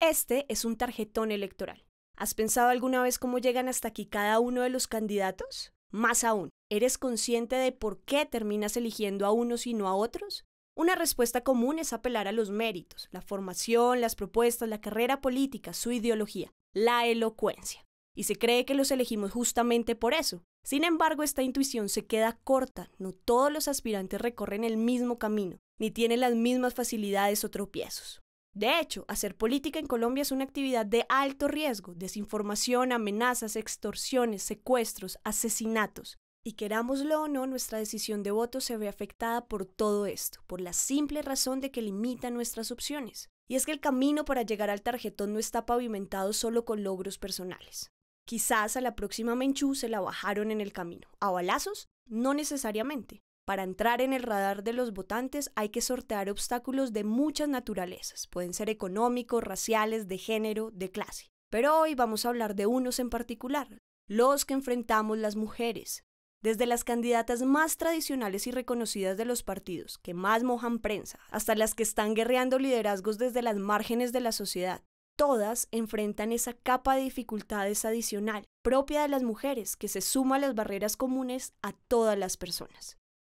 Este es un tarjetón electoral. ¿Has pensado alguna vez cómo llegan hasta aquí cada uno de los candidatos? Más aún, ¿eres consciente de por qué terminas eligiendo a unos y no a otros? Una respuesta común es apelar a los méritos, la formación, las propuestas, la carrera política, su ideología, la elocuencia. Y se cree que los elegimos justamente por eso. Sin embargo, esta intuición se queda corta. No todos los aspirantes recorren el mismo camino, ni tienen las mismas facilidades o tropiezos. De hecho, hacer política en Colombia es una actividad de alto riesgo, desinformación, amenazas, extorsiones, secuestros, asesinatos. Y querámoslo o no, nuestra decisión de voto se ve afectada por todo esto, por la simple razón de que limita nuestras opciones. Y es que el camino para llegar al tarjetón no está pavimentado solo con logros personales. Quizás a la próxima Menchú se la bajaron en el camino. ¿A balazos? No necesariamente. Para entrar en el radar de los votantes hay que sortear obstáculos de muchas naturalezas. Pueden ser económicos, raciales, de género, de clase. Pero hoy vamos a hablar de unos en particular, los que enfrentamos las mujeres. Desde las candidatas más tradicionales y reconocidas de los partidos, que más mojan prensa, hasta las que están guerreando liderazgos desde las márgenes de la sociedad, todas enfrentan esa capa de dificultades adicional propia de las mujeres que se suma a las barreras comunes a todas las personas.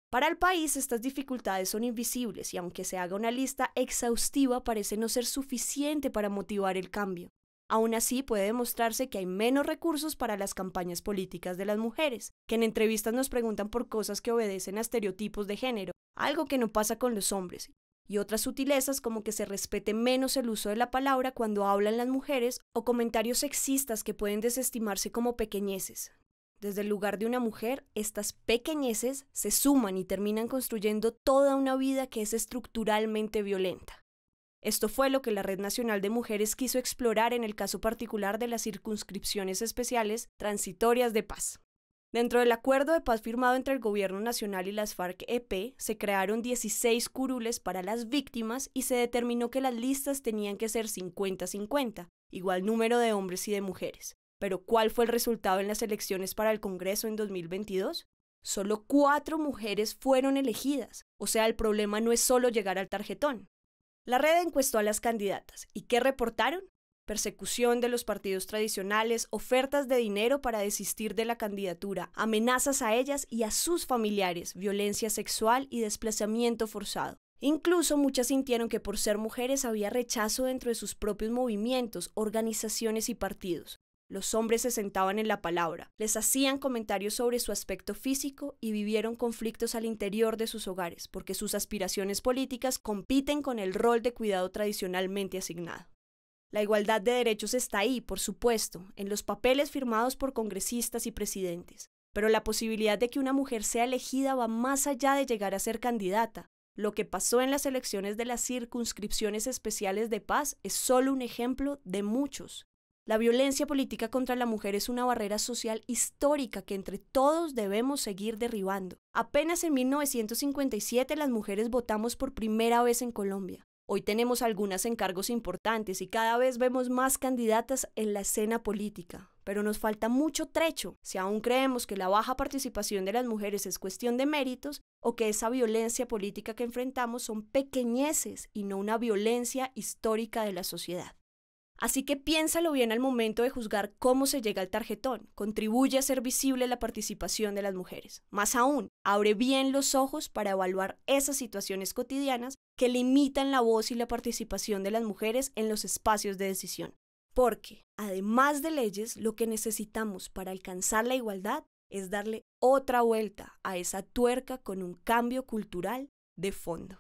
Para el país estas dificultades son invisibles y aunque se haga una lista exhaustiva parece no ser suficiente para motivar el cambio. Aún así puede demostrarse que hay menos recursos para las campañas políticas de las mujeres, que en entrevistas nos preguntan por cosas que obedecen a estereotipos de género, algo que no pasa con los hombres, y otras sutilezas como que se respete menos el uso de la palabra cuando hablan las mujeres o comentarios sexistas que pueden desestimarse como pequeñeces, desde el lugar de una mujer, estas pequeñeces se suman y terminan construyendo toda una vida que es estructuralmente violenta. Esto fue lo que la Red Nacional de Mujeres quiso explorar en el caso particular de las circunscripciones especiales transitorias de paz. Dentro del acuerdo de paz firmado entre el Gobierno Nacional y las FARC-EP, se crearon 16 curules para las víctimas y se determinó que las listas tenían que ser 50-50, igual número de hombres y de mujeres. Pero ¿cuál fue el resultado en las elecciones para el Congreso en 2022? Solo cuatro mujeres fueron elegidas, o sea, el problema no es solo llegar al tarjetón. La red encuestó a las candidatas, ¿y qué reportaron? Persecución de los partidos tradicionales, ofertas de dinero para desistir de la candidatura, amenazas a ellas y a sus familiares, violencia sexual y desplazamiento forzado. Incluso muchas sintieron que por ser mujeres había rechazo dentro de sus propios movimientos, organizaciones y partidos. Los hombres se sentaban en la palabra, les hacían comentarios sobre su aspecto físico y vivieron conflictos al interior de sus hogares, porque sus aspiraciones políticas compiten con el rol de cuidado tradicionalmente asignado. La igualdad de derechos está ahí, por supuesto, en los papeles firmados por congresistas y presidentes, pero la posibilidad de que una mujer sea elegida va más allá de llegar a ser candidata. Lo que pasó en las elecciones de las circunscripciones especiales de paz es solo un ejemplo de muchos. La violencia política contra la mujer es una barrera social histórica que entre todos debemos seguir derribando. Apenas en 1957 las mujeres votamos por primera vez en Colombia. Hoy tenemos algunas encargos importantes y cada vez vemos más candidatas en la escena política. Pero nos falta mucho trecho si aún creemos que la baja participación de las mujeres es cuestión de méritos o que esa violencia política que enfrentamos son pequeñeces y no una violencia histórica de la sociedad. Así que piénsalo bien al momento de juzgar cómo se llega al tarjetón. Contribuye a ser visible la participación de las mujeres. Más aún, abre bien los ojos para evaluar esas situaciones cotidianas que limitan la voz y la participación de las mujeres en los espacios de decisión. Porque, además de leyes, lo que necesitamos para alcanzar la igualdad es darle otra vuelta a esa tuerca con un cambio cultural de fondo.